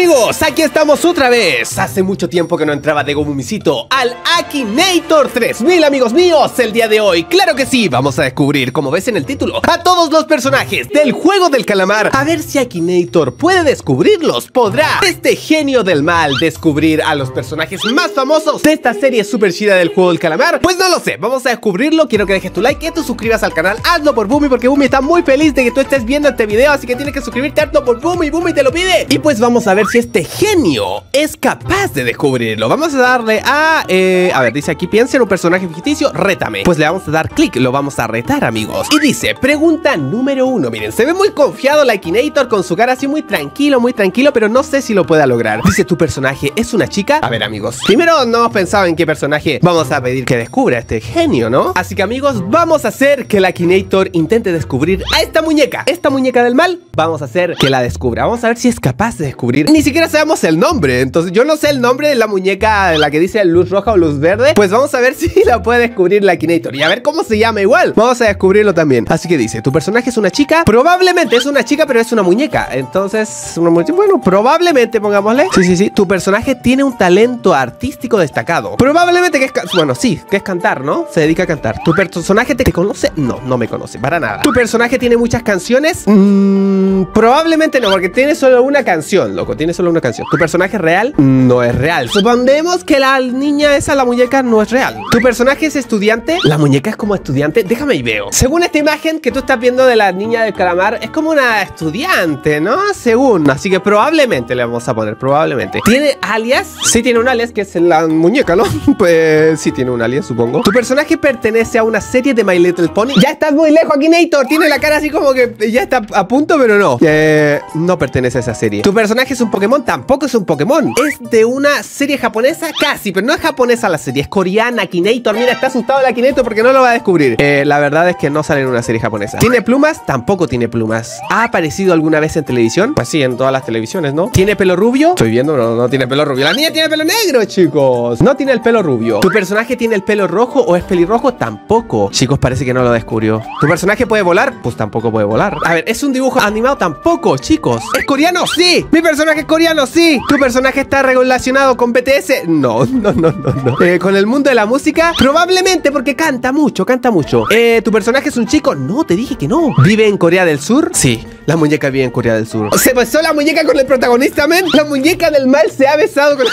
amigos, aquí estamos otra vez. Hace mucho tiempo que no entraba de Gomumisito al Akinator 3000 amigos míos El día de hoy, claro que sí, vamos a descubrir, como ves en el título A todos los personajes del juego del calamar. A ver si Akinator puede descubrirlos. ¿Podrá este genio del mal descubrir a los personajes más famosos de esta serie super chida del juego del calamar? Pues no lo sé, vamos a descubrirlo. Quiero que dejes tu like, que te suscribas al canal. Hazlo por Boomy porque Boomy está muy feliz de que tú estés viendo este video Así que tienes que suscribirte, hazlo por Boomy, Boomy te lo pide. Y pues vamos a ver si este genio es capaz de descubrirlo. Vamos a darle a... Eh, a ver, dice aquí, piensa en un personaje ficticio, rétame. Pues le vamos a dar clic, lo vamos a retar, amigos. Y dice, pregunta número uno Miren, se ve muy confiado la Akinator con su cara así muy tranquilo, muy tranquilo Pero no sé si lo pueda lograr. Dice, ¿tu personaje es una chica? A ver, amigos Primero no hemos pensado en qué personaje vamos a pedir que descubra este genio, ¿no? Así que, amigos, vamos a hacer que la Akinator intente descubrir a esta muñeca. Esta muñeca del mal, vamos a hacer que la descubra. Vamos a ver si es capaz de descubrir Ni siquiera sabemos el nombre. Entonces yo no sé el nombre de la muñeca La que dice luz roja o luz verde. Pues vamos a ver si la puede descubrir la Akinator. Y a ver cómo se llama igual. Vamos a descubrirlo también. Así que dice, tu personaje es una chica. Probablemente es una chica pero es una muñeca. Entonces, una muñeca, bueno, probablemente pongámosle. Sí, sí, sí, tu personaje tiene un talento artístico destacado. Probablemente que es, bueno, sí, que es cantar, ¿no? Se dedica a cantar. ¿Tu personaje te conoce? No, no me conoce, para nada. ¿Tu personaje tiene muchas canciones? Mmm, probablemente no, porque tiene solo una canción, loco. Tiene solo una canción ¿Tu personaje real? No es real Supondemos que la niña esa, la muñeca, no es real ¿Tu personaje es estudiante? La muñeca es como estudiante Déjame y veo Según esta imagen que tú estás viendo de la niña del calamar Es como una estudiante, ¿no? Según Así que probablemente le vamos a poner, probablemente ¿Tiene alias? Sí tiene un alias, que es la muñeca, ¿no? Pues sí tiene un alias, supongo ¿Tu personaje pertenece a una serie de My Little Pony? Ya estás muy lejos, Akinator Tiene la cara así como que ya está a punto, pero no eh, No pertenece a esa serie ¿Tu personaje es un Pokémon? Tampoco es un Pokémon Es de una serie japonesa, casi Pero no es japonesa la serie, es coreana Akinator, mira, está asustado el Akinator porque no lo va a descubrir eh, La verdad es que no sale en una serie japonesa ¿Tiene plumas? Tampoco tiene plumas ¿Ha aparecido alguna vez en televisión? Pues sí, en todas las televisiones, ¿no? ¿Tiene pelo rubio? Estoy viendo, no, no tiene pelo rubio La niña tiene pelo negro, chicos No tiene el pelo rubio ¿Tu personaje tiene el pelo rojo o es pelirrojo? Tampoco Chicos, parece que no lo descubrió ¿Tu personaje puede volar? Pues tampoco puede volar A ver, ¿es un dibujo animado? Tampoco, chicos ¿Es coreano? Sí ¿Mi personaje es coreano? Sí ¿Tu personaje está relacionado con BTS? No, no, no, no, no eh, ¿Con el mundo de la música? Probablemente porque canta mucho, canta mucho eh, ¿Tu personaje es un chico? No, te dije que no ¿Vive en Corea del Sur? Sí la muñeca vive en Corea del Sur ¿Se besó la muñeca con el protagonista, men? La muñeca del mal se ha besado con...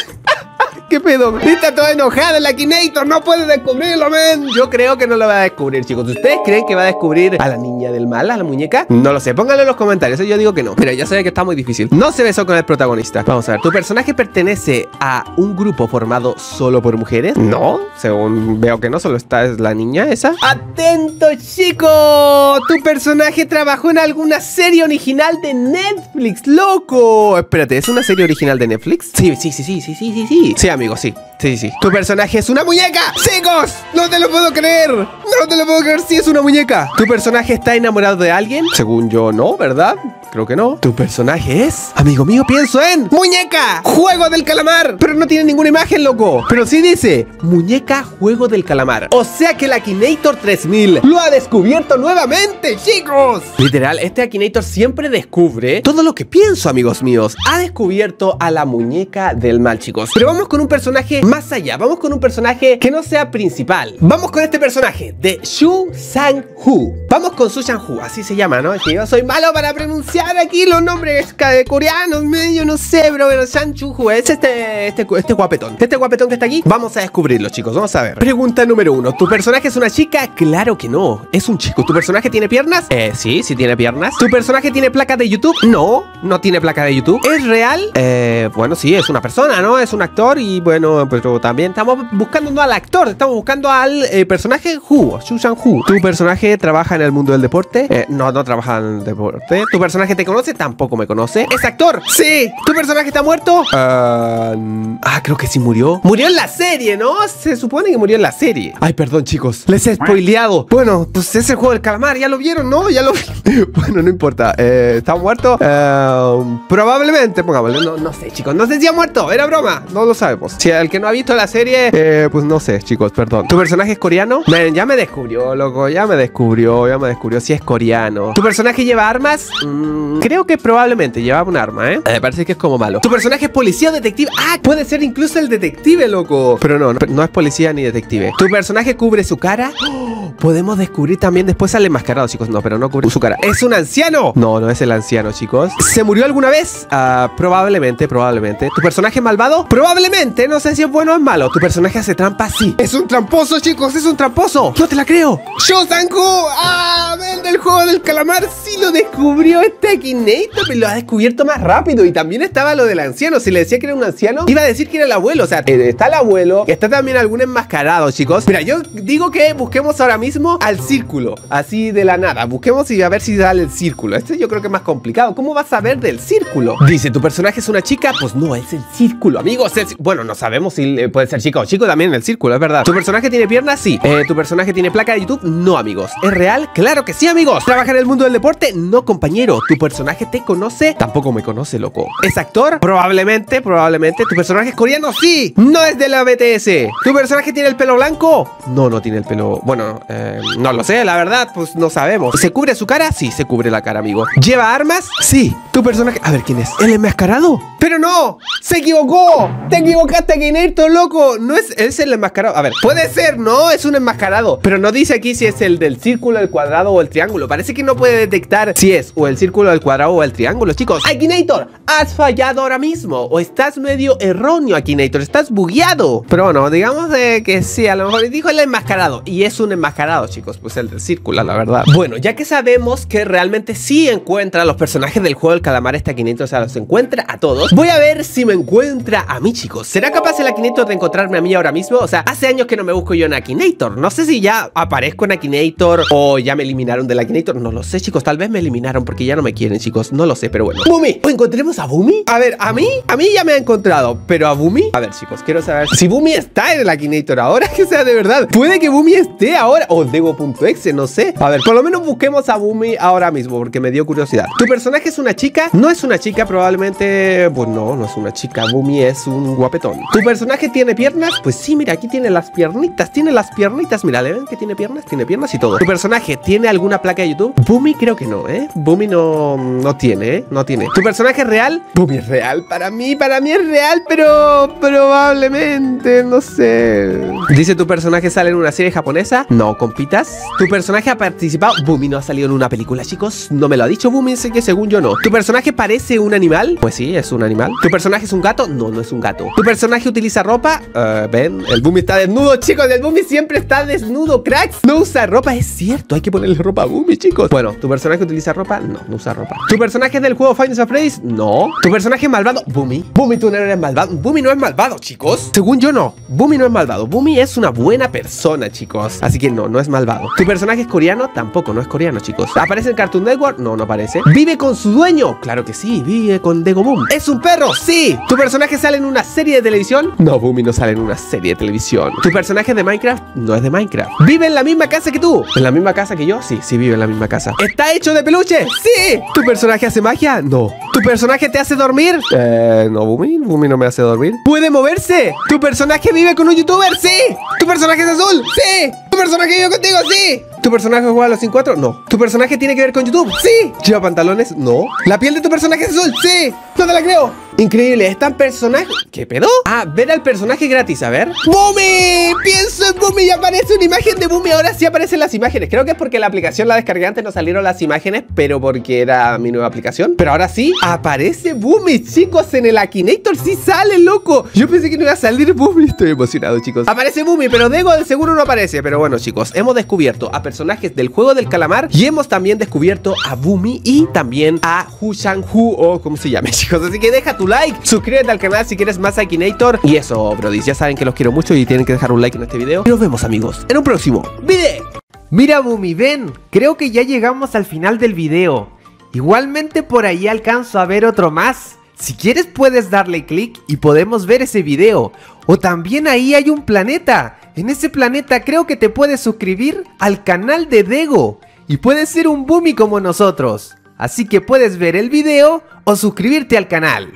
¿Qué pedo? Está toda enojada la Akinator, no puede descubrirlo, men. Yo creo que no lo va a descubrir, chicos. ¿Ustedes creen que va a descubrir a la niña del mal, a la muñeca? No lo sé, pónganlo en los comentarios. Yo digo que no. Mira, ya sé que está muy difícil. No se besó con el protagonista. Vamos a ver. ¿Tu personaje pertenece a un grupo formado solo por mujeres? No, según veo que no, solo está es la niña esa. ¡Atento, chico! Tu personaje trabajó en alguna serie original de Netflix, loco. Espérate, ¿es una serie original de Netflix? Sí, sí, sí, sí, sí, sí, sí, sí. Sí, sí. Sí, sí. Tu personaje es una muñeca. ¡Chicos! ¡No te lo puedo creer! ¡No te lo puedo creer! Sí, es una muñeca. ¿Tu personaje está enamorado de alguien? Según yo, no, ¿verdad? Creo que no. ¿Tu personaje es? Amigo mío, pienso en ¡Muñeca! ¡Juego del calamar! Pero no tiene ninguna imagen, loco. Pero sí dice Muñeca Juego del Calamar. O sea que el Akinator 3000 lo ha descubierto nuevamente, chicos. Literal, este Akinator siempre descubre todo lo que pienso, amigos míos. Ha descubierto a la muñeca del mal, chicos. Pero vamos con un personaje más allá. Vamos con un personaje que no sea principal. Vamos con este personaje de Shu Sang-hu. Vamos con Su Sang-hu, así se llama, ¿no? Es que yo soy malo para pronunciar aquí los nombres coreanos, medio no sé, bro. Pero Sang-hu es este, este, este guapetón. Este guapetón que está aquí, vamos a descubrirlo, chicos. Vamos a ver. Pregunta número uno. ¿Tu personaje es una chica? Claro que no. Es un chico. ¿Tu personaje tiene piernas? Eh, sí, sí tiene piernas. ¿Tu personaje tiene placa de YouTube? No, no tiene placa de YouTube. ¿Es real? Eh, bueno, sí, es una persona, ¿no? Es un actor y bueno, pero también estamos buscando no al actor, estamos buscando al eh, personaje Hu, Shushan Hu. ¿Tu personaje trabaja en el mundo del deporte? Eh, no, no trabaja en el deporte. ¿Tu personaje te conoce? Tampoco me conoce. ¿Es actor? Sí. ¿Tu personaje está muerto? ah, creo que sí murió. Murió en la serie, ¿no? Se supone que murió en la serie. Ay, perdón, chicos. Les he spoileado. Bueno, pues es el juego del calamar. Ya lo vieron, ¿no? Ya lo Bueno, no importa. Eh, ¿Está muerto? Eh, probablemente, pongámosle. No, no sé, chicos. No sé si ha muerto. Era broma. No lo sabemos. Si el que no ha visto la serie, eh, pues no sé, chicos, perdón. ¿Tu personaje es coreano? Man, ya me descubrió, loco. Ya me descubrió, ya me descubrió si es coreano. ¿Tu personaje lleva armas? Mm, creo que probablemente llevaba un arma, ¿eh? Me parece que es como malo. Tu personaje es policía o detective. Ah, puede ser incluso el detective, loco. Pero no, no, no es policía ni detective. Tu personaje cubre su cara. ¡Oh! Podemos descubrir también después al enmascarado, chicos. No, pero no cubre su cara. ¿Es un anciano? No, no es el anciano, chicos. ¿Se murió alguna vez? Ah, probablemente, probablemente. ¿Tu personaje es malvado? Probablemente. No sé si es bueno o es malo. ¿Tu personaje hace trampa? Sí. Es un tramposo, chicos. Es un tramposo. No te la creo. ¡Shosanku! ¡Ah! El del juego del calamar sí lo descubrió este Akinator, pero lo ha descubierto más rápido. Y también estaba lo del anciano. Si le decía que era un anciano, iba a decir que era el abuelo. O sea, eh, está el abuelo, está también algún enmascarado, chicos. Mira, yo digo que busquemos ahora mismo al círculo. Así de la nada. Busquemos y a ver si sale el círculo. Este yo creo que es más complicado. ¿Cómo vas a ver del círculo? Dice, ¿tu personaje es una chica? Pues no, es el círculo, amigos. Es- Bueno, no sabemos si puede ser chica o chico también en el círculo, es verdad. ¿Tu personaje tiene piernas? Sí. Eh, ¿Tu personaje tiene placa de YouTube? No, amigos. ¿Es real? Claro que sí, amigos. ¿Trabaja en el mundo del deporte? No, compañero. ¿Tu personaje te conoce? Tampoco me conoce, loco. ¿Es actor? Probablemente, probablemente. ¿Tu personaje es coreano? Sí. No es de la BTS. ¿Tu personaje tiene el pelo blanco? No, no tiene el pelo... Bueno, eh, no lo sé, la verdad, pues no sabemos. ¿Se cubre su cara? Sí, se cubre la cara, amigo. ¿Lleva armas? Sí. ¿Tu personaje... A ver, ¿quién es? ¿El enmascarado? ¡Pero no! ¡Se equivocó! ¡Te equivocaste, Akinator, loco! No es... Es el enmascarado. A ver, puede ser, ¿no? Es un enmascarado. Pero no dice aquí si es el del círculo, el cuadrado o el triángulo. Parece que no puede detectar si es o el círculo, el cuadrado o el triángulo, chicos. Akinator, has fallado ahora mismo. O estás medio erróneo, Akinator. Estás bugueado. Pero bueno, digamos de que sí, a lo mejor dijo el enmascarado. Y es un enmascarado, chicos. Pues el del círculo, la verdad. Bueno, ya que sabemos que realmente sí encuentra a los personajes del juego del calamar este Akinator, o sea, los encuentra a todos. Voy a ver si me encuentra a mí, chicos. ¿Será capaz el Akinator de encontrarme a mí ahora mismo? O sea, hace años que no me busco yo en Akinator. No sé si ya aparezco en Akinator o ya me eliminaron del Akinator. No lo sé, chicos. Tal vez me eliminaron porque ya no me quieren, chicos. No lo sé, pero bueno. Bumi, ¿o encontremos a Bumi? A ver, a mí, a mí ya me ha encontrado, pero a Bumi. A ver, chicos, quiero saber si Bumi está en el Akinator ahora. Que sea de verdad. Puede que Bumi esté ahora. O Dego.exe, no sé. A ver, por lo menos busquemos a Bumi ahora mismo porque me dio curiosidad. ¿Tu personaje es una chica? No es una chica, probablemente. Pues no, no es una chica. Bumi es un guapetón. ¿Tu personaje tiene piernas? Pues sí, mira, aquí tiene las piernitas. Tiene las piernitas. Mira, ¿le ven que tiene piernas? Tiene piernas y todo. ¿Tu personaje tiene alguna placa de YouTube? Bumi creo que no, ¿eh? Bumi no, no tiene, ¿eh? No tiene. ¿Tu personaje es real? Bumi es real. Para mí, para mí es real, pero probablemente, no sé. Dice, ¿tu personaje sale en una serie japonesa? No, compitas. ¿Tu personaje ha participado? Bumi no ha salido en una película, chicos. No me lo ha dicho Bumi, sé que según yo no. ¿Tu personaje parece un animal? Pues sí, es un animal. ¿Tu personaje es un gato? No, no es un gato. ¿Tu personaje utiliza ropa? Eh, ven, el Bumi está desnudo, chicos. El Bumi siempre está desnudo, cracks. No usa ropa, es cierto. Hay que ponerle ropa a Bumi, chicos. Bueno, ¿tu personaje utiliza ropa? No, no usa ropa. ¿Tu personaje del juego Final Fantasy? No. ¿Tu personaje malvado? Bumi. Bumi, tú no eres malvado. Bumi no es malvado, chicos. Según yo, no. Bumi no es malvado. Bumi es una buena persona, chicos. Así que no, no es malvado. ¿Tu personaje es coreano? Tampoco, no es coreano, chicos. ¿Aparece en Cartoon Network? No, no aparece. ¿Vive con su dueño? Claro que sí, vive con Dego Boom. ¿Es un perro? Sí. ¿Tu personaje sale en una serie de televisión? No, Bumi no sale en una serie de televisión. ¿Tu personaje de Minecraft? No es de Minecraft. ¿Vive en la misma casa que tú? ¿En la misma casa que yo? Sí, sí, vive en la misma casa. ¿Está hecho de peluche? Sí. ¿Tu personaje hace magia? No. ¿Tu personaje te hace dormir? Eh, no, Bumi. Bumi no me hace dormir. ¿Puede moverse? ¿Tu personaje vive con un youtuber? Sí. ¿Tu personaje es azul? Sí. ¿Tu personaje vive contigo? Sí. ¿Tu personaje juega a los 54? No. ¿Tu personaje tiene que ver con YouTube? Sí. ¿Lleva pantalones? No. ¿La piel de tu personaje es azul? Sí. No te la creo. Increíble, ¿es tan personaje? ¿Qué pedo? Ah, ver al personaje gratis, a ver. ¡Bumi! Pienso y aparece una imagen de Bumi. Ahora sí aparecen las imágenes. Creo que es porque la aplicación la descargué antes, no salieron las imágenes, pero porque era mi nueva aplicación. Pero ahora sí, aparece Bumi, chicos, en el Akinator. Sí sale, loco. Yo pensé que no iba a salir Bumi. Estoy emocionado, chicos. Aparece Bumi, pero Dego de seguro no aparece. Pero bueno, chicos, hemos descubierto a personajes del juego del calamar y hemos también descubierto a Bumi y también a Hu Shang Hu o como se llame, chicos. Así que deja tu like, suscríbete al canal si quieres más Akinator. Y eso, brodis, ya saben que los quiero mucho y tienen que dejar un like en este video. Y nos vemos, amigos, en un próximo video. Mira Bumi, ven, creo que ya llegamos al final del video. Igualmente por ahí alcanzo a ver otro más. Si quieres puedes darle clic y podemos ver ese video. O también ahí hay un planeta. En ese planeta creo que te puedes suscribir al canal de Dego. Y puedes ser un Bumi como nosotros. Así que puedes ver el video o suscribirte al canal.